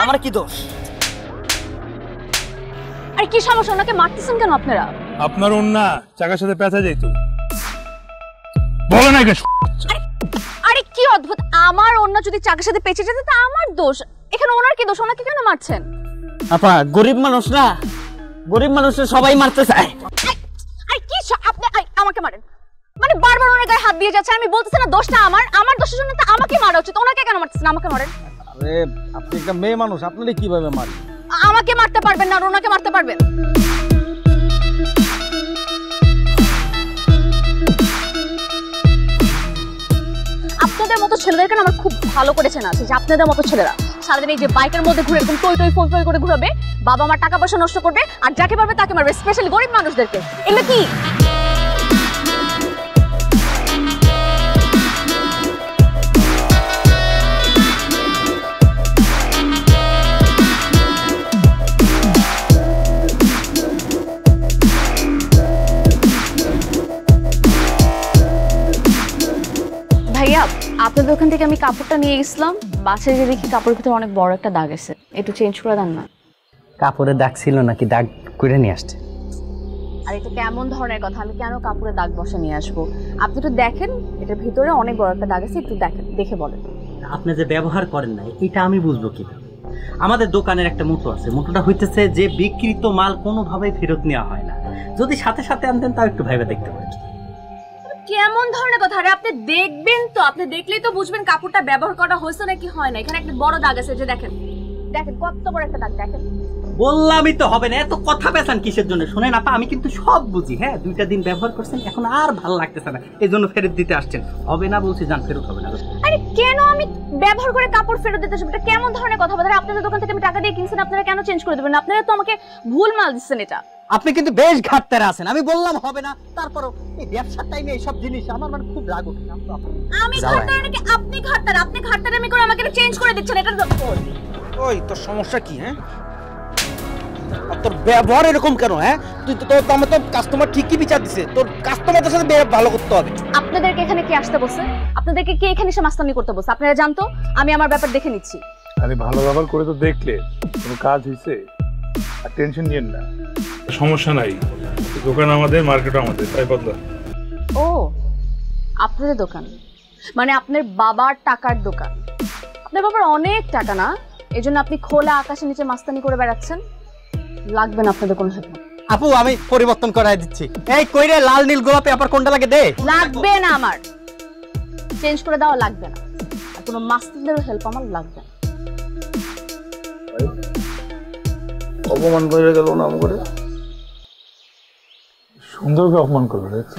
আমার আরে কি অদ্ভুত। আমার যদি চাকার সাথে পেঁচে যেত তা আমার দোষ। এখানে ওনার কি দোষ? ওনাকে কেন মারছেন? আপা গরিব মানুষ না? গরিব মানুষরা সবাই মারতে চায়। আমাকে মারেন? মানে বারবার ওনার গায়ে হাত দিয়ে যাচ্ছে আমি বলতেছি না দোষটা আমার আমার দোষের জন্য তো আমাকে মারা উচিত। ওনাকে কেন মারতেছেন? আমাকে মারেন। আরে আপনি একটা মেয়ে মানুষ আপনারে কীভাবে মারি আমাকে মারতে পারবেন না ওনাকে মারতে পারবেন। আপনাদের মতো ছেলেদেরকে আমার খুব ভালো করে চেনা আছে যে আপনাদের মতো ছেলেরা সারাদিন এই যে বাইকের মধ্যে ঘুরে এরকম টই টই ফই করে ঘুরাবে বাবা মার টাকা পয়সা নষ্ট করবে আর যাকে পারবে তাকে মারবে স্পেশালি গরিব মানুষদেরকে। এগুলো কি? আপনাদের ওখান থেকে আমি কাপড়টা নিয়ে গেছিলাম। বাসে যে দেখি কাপড়ের ভিতরে অনেক বড় একটা দাগ আছে। একটু চেঞ্জ করে দেন না। কাপড়ে দাগ ছিল নাকি? দাগ করে নিয়ে আসছে। আর এটা কেমন ধরনের কথা? আমি কেন কাপড়ে দাগ বসা নিয়ে আসব? আপনি একটু দেখেন এটার ভিতরে অনেক বড় একটা দাগ আছে একটু দেখেন দেখে বলেন। আপনি যে ব্যবহার করেন না এটা আমি বুঝব কি আমাদের দোকানের একটা মোটো আছে। মোটোটা হইতেছে যে বিক্রিত মাল কোনোভাবেই ফেরত নেওয়া হয় না। যদি সাথে সাথে আনতেন তাও একটু ভাইবা দেখতে পারেন কেমন ধরনের কথা? আরে আপনি দেখবেন তো, আপনি দেখলেই তো বুঝবেন কাপড়টা ব্যবহার করা হয়েছে নাকি হয় না। এখানে একটা বড় দাগ আছে যে দেখেন। দেখেন, কত বড় একটা দাগ, দেখেন। বললামই তো হবে না এত কথা পেছান কিসের জন্য? শোনেন আপা আমি কিন্তু সব বুঝি হ্যাঁ? দুইটা দিন ব্যবহার করছেন এখন আর ভালো লাগতেছে না। এই জন্য ফেরত দিতে আসছেন। হবে না বলছি যান ফেরত হবে না। আরে কেন আমি ব্যবহার করে কাপড় ফেরত দিতে আসব? এটা কেমন ধরনের কথা বলেন আপনাদের দোকান থেকে আমি টাকা দিয়ে কিনছেন আপনারা কেন চেঞ্জ করে দেবেন? আপনারা তো আমাকে ভুল মাল দিচ্ছেন এটা। আপনি কিন্তু বেশ ঘাটতারে আছেন। আমি বললাম হবে না তারপরও এই ব্যবসার টাইমে এইসব জিনিস আমার মানে খুব রাগ ওঠে আমি তো আমি যাও নাকি? আপনি ঘাটতার আপনি ঘাটতার আমি করে আমাকে চেঞ্জ করে দিচ্ছেন এটা তো ওই তোর সমস্যা কি হ্যাঁ? তোর ব্যবহার এরকম কেন হ্যাঁ? তুই তো তোর আমার তো কাস্টমার ঠিকই বিচার দিছে। তোর কাস্টমারদের সাথে ভালো করতে হবে। আপনাদেরকে এখানে কে আসতে বসে আপনাদেরকে কে এখানে এসে মাস্তানি করতে বসে আপনারা জানতো? আমি আমার ব্যাপার দেখে নিচ্ছি। আরে ভালো ব্যবহার করে তো দেখলে। কোনো কাজ হয়েছে আর টেনশন নিয়েন না। সমস্যা নাই। দোকান আমাদের মার্কেট আমাদের। তাই বদলা। ও আপনাদের দোকান। মানে আপনার বাবার টাকার দোকান। আপনার বাবার অনেক টাকা না? এই জন্য আপনি খোলা আকাশের নিচে মাস্তানি করে বেড়াচ্ছেন? লাগবে না আপনাদের কোনো হেল্প আপু আমি পরিবর্তন করাই দিচ্ছি। এই কইরে লাল নীল গোলাপি আবার কোনটা লাগে দে? লাগবে না আমার। চেঞ্জ করে দেওয়া লাগবে না। আর কোনো মাস্টারদের হেল্প আমার লাগবে না। অপমান করে গেল না করে সুন্দরকে অপমান করল দেখছ।